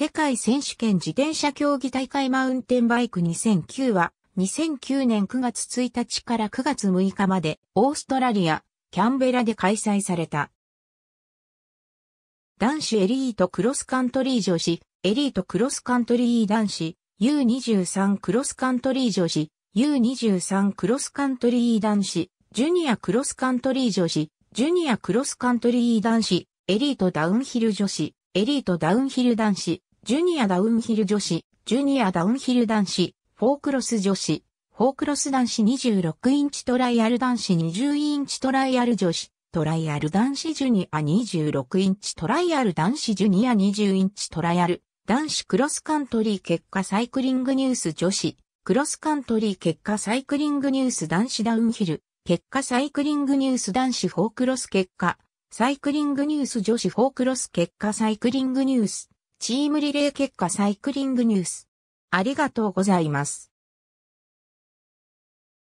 世界選手権自転車競技大会マウンテンバイク2009は2009年9月1日から9月6日までオーストラリア、キャンベラで開催された。男子エリートクロスカントリー女子、エリートクロスカントリー男子、U23 クロスカントリー女子、U23 クロスカントリー男子、ジュニアクロスカントリー女子、ジュニアクロスカントリー男子、エリートダウンヒル女子、エリートダウンヒル男子、ジュニアダウンヒル女子、ジュニアダウンヒル男子、フォークロス女子、フォークロス男子26インチトライアル男子20インチトライアル女子、トライアル男子ジュニア26インチトライアル男子ジュニア20インチトライアル男子クロスカントリー結果サイクリングニュース女子、クロスカントリー結果サイクリングニュース男子ダウンヒル、結果サイクリングニュース男子フォークロス結果、サイクリングニュース女子フォークロス結果サイクリングニュース。チームリレー結果サイクリングニュース。ありがとうございます。